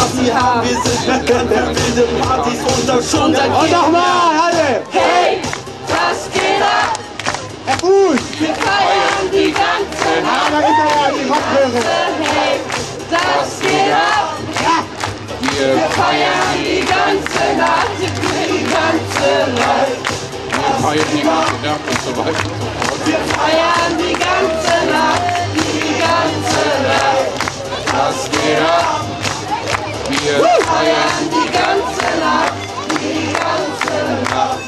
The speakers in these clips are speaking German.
was sie haben. Wir sind bekannt für wilde Partys und das schon seit Und nochmal, alle! Hey, was geht ab? Herr Fuß! Wir feiern die ganze da ist er ja, die Kopfhörer. Hey, das geht ab. Wir feiern die ganze Nacht, die ganze Nacht. feiern die ganze Nacht und so weiter. Wir feiern die feiern Die ganze Nacht, die ganze Nacht.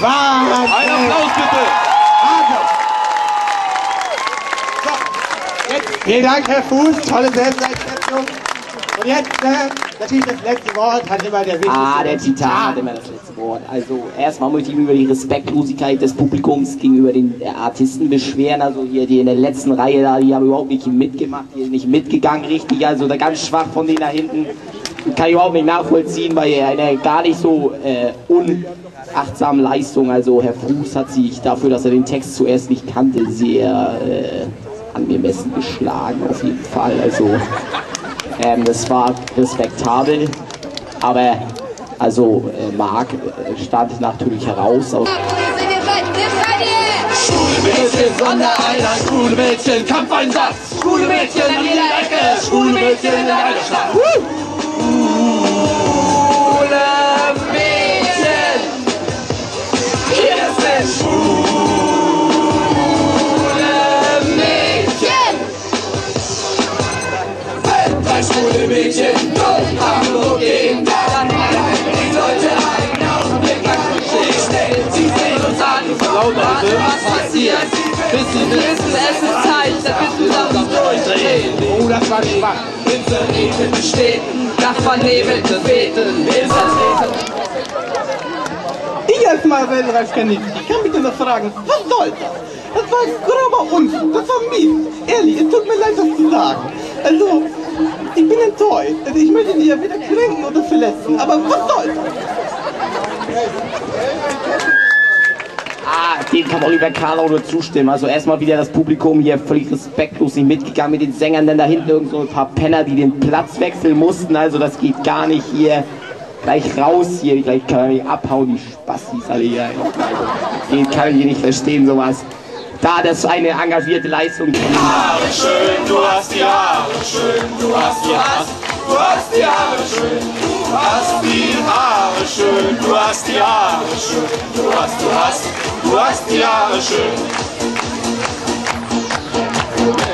Wahnsinn! Ein Applaus bitte! So, jetzt, vielen Dank, Herr Fuß, tolle Selbsteinschätzung. Und jetzt, äh, natürlich das letzte Wort hat immer der wichtigste. Ah, der Titan hat immer das letzte Wort. Also erstmal möchte ich mich über die Respektlosigkeit des Publikums gegenüber den äh, Artisten beschweren. Also hier die in der letzten Reihe da, die haben überhaupt nicht mitgemacht, die sind nicht mitgegangen richtig. Also da ganz schwach von denen da hinten. Kann ich überhaupt nicht nachvollziehen, weil eine gar nicht so äh, unachtsamen Leistung. Also Herr Fuß hat sich dafür, dass er den Text zuerst nicht kannte, sehr äh, angemessen geschlagen auf jeden Fall. Also ähm, das war respektabel, aber also äh, Marc äh, stand natürlich heraus aus Schwule Mädchen, Sondereinheit, schwule Mädchen, Kampfeinsatz. Schwule Mädchen an jeder Ecke, schwule Mädchen in einer Stadt. Bis sie wissen, es ist Zeit, damit wir zusammen durchdrehen. Oh, das war schwach. In verregneten Städten, nach vernebelten Beeten, in Ich als kenne ich. Ich kann mich nur fragen, was soll das? Das war grober Unfug, das war mies. Ehrlich, es tut mir leid, das zu sagen. Also, ich bin enttäuscht. Also, ich möchte dich ja weder kränken oder verletzen, aber was soll das? Ah, dem kann Oliver Karlau nur zustimmen. Also erstmal wieder das Publikum hier völlig respektlos nicht mitgegangen mit den Sängern, denn da hinten irgend so ein paar Penner, die den Platz wechseln mussten. Also das geht gar nicht hier. Gleich raus hier, gleich kann mich abhauen, die Spastis alle hier. Also, den kann ich hier nicht verstehen, sowas. Da das eine engagierte Leistung. Haare schön, du hast die Haare schön, du hast die Haare, du hast die Haare schön, du hast die Haare schön, du hast die Haare schön, du hast, du hast, du hast die Haare schön.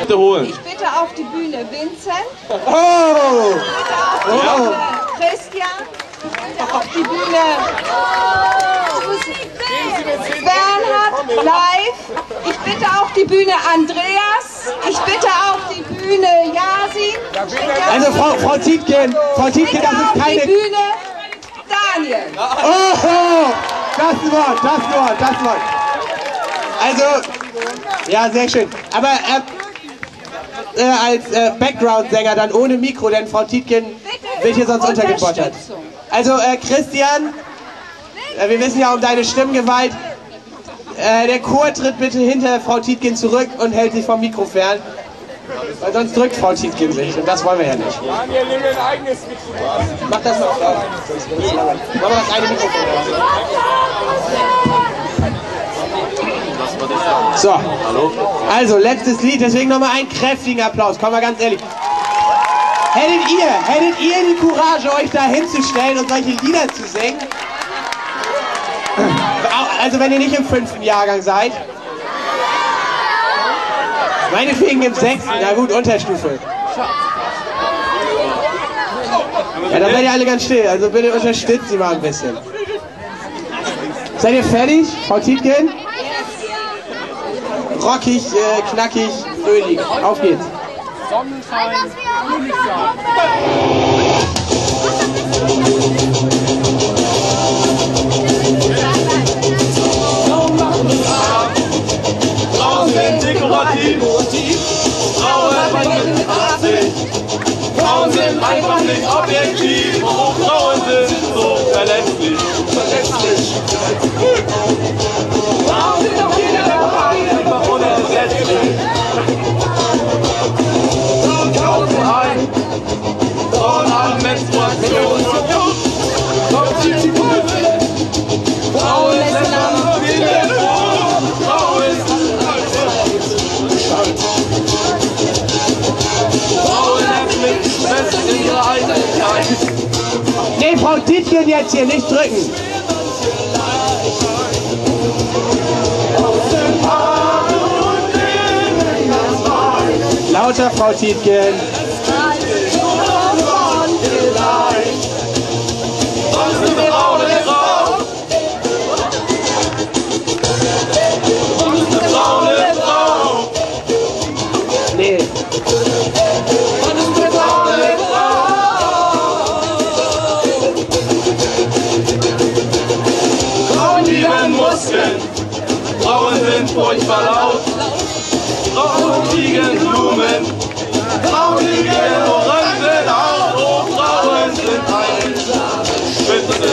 Bitte holen. Ich bitte auf die Bühne Vincent, Oh! bitte auf die Bühne Christian, bitte auf die Bühne Bernhard live, ich bitte auf die Bühne Andreas, ich bitte auf die Bühne Yasin, Also Frau, Frau Tietgen, Frau Tietgen, das auf ist die keine... Bühne Daniel. Oh! Das Wort, das Wort, das Wort. Also, ja, sehr schön. Aber äh, äh, als äh, Background-Sänger dann ohne Mikro, denn Frau Tietgen wird hier sonst untergebuttert. Unterstützung. Also, äh, Christian, äh, wir wissen ja um deine Stimmgewalt. Äh, der Chor tritt bitte hinter Frau Tietgen zurück und hält sich vom Mikro fern. Weil sonst drückt Frau Tietgen sich und das wollen wir ja nicht. Mach das mal. Mach mal das eine Mikrofon. So. Also, letztes Lied, deswegen nochmal einen kräftigen Applaus. Komm mal ganz ehrlich. Hättet ihr, hättet ihr die Courage, euch da hinzustellen und solche Lieder zu singen? Also wenn ihr nicht im fünften Jahrgang seid. Meinetwegen im sechsten, na gut, Unterstufe. Ja, dann seid ihr alle ganz still, also bitte unterstützt sie mal ein bisschen. Seid ihr fertig, Frau Tietgen? Rockig, äh, knackig, fröhlich. Auf geht's. Frauen dekorativ, Frauen sind 80. Frauen sind einfach nicht objektiv, Frauen sind so verletzlich. Verletzlich. Jetzt hier nicht drücken. Lauter, Frau Tietgen. Furchtbar laut. Frauen liegen Blumen, Frauen liegen Orangenhaut. Oh, Frauen sind eine Spitze.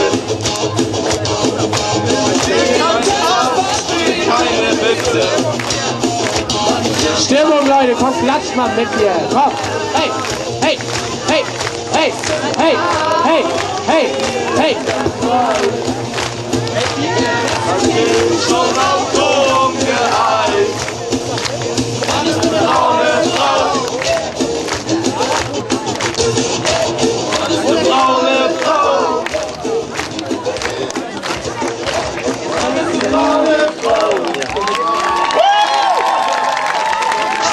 Keine Witze. Stimmung, Leute, komm, klatscht mal mit hier. Komm. Hey, hey, hey, hey, hey, hey, hey, hey. Schon auf Dunkelheit.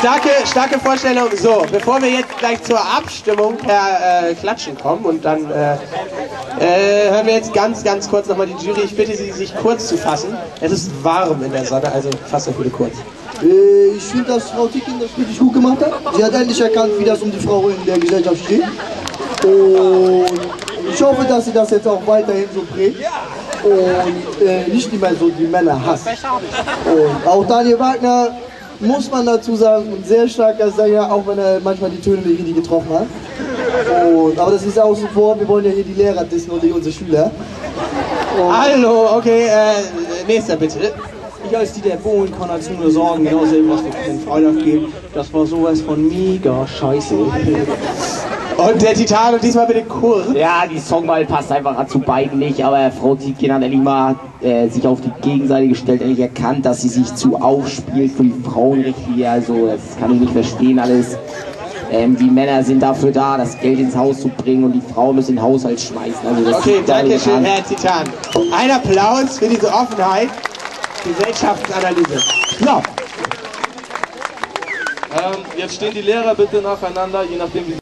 Starke, starke Vorstellung. So, bevor wir jetzt gleich zur Abstimmung per äh, Klatschen kommen und dann äh, äh, hören wir jetzt ganz, ganz kurz nochmal die Jury. Ich bitte Sie, sich kurz zu fassen. Es ist warm in der Sonne, also fasst euch bitte kurz. Äh, Ich finde, dass Frau Tickin das richtig gut gemacht hat. Sie hat endlich erkannt, wie das um die Frau in der Gesellschaft steht. Und ich hoffe, dass sie das jetzt auch weiterhin so prägt und äh, nicht mehr so die Männer hasst. Und auch Daniel Wagner, muss man dazu sagen, ein sehr starker Sänger, auch wenn er manchmal die Töne nicht richtig getroffen hat. Und, aber das ist außen vor, wir wollen ja hier die Lehrer dissen und nicht unsere Schüler. Hallo, okay, äh, nächster bitte. Ich als Dieter Bohlen kann als nur sagen, ja, sehen, was wir den Freitag geben. Das war sowas von mega scheiße. Und der Titan und diesmal bitte kurz. Ja, die Songwahl passt einfach zu beiden nicht, aber Frau Tietgen hat endlich mal äh, sich auf die Gegenseite gestellt, endlich erkannt, dass sie sich zu aufspielt für die Frauenrechte hier. Also, das kann ich nicht verstehen alles. Ähm, die Männer sind dafür da, das Geld ins Haus zu bringen und die Frauen müssen den Haushalt schmeißen. Also das Okay, danke schön, an. Herr Titan. Ein Applaus für diese Offenheit, Gesellschaftsanalyse. So, Ähm, jetzt stehen die Lehrer bitte nacheinander, je nachdem wie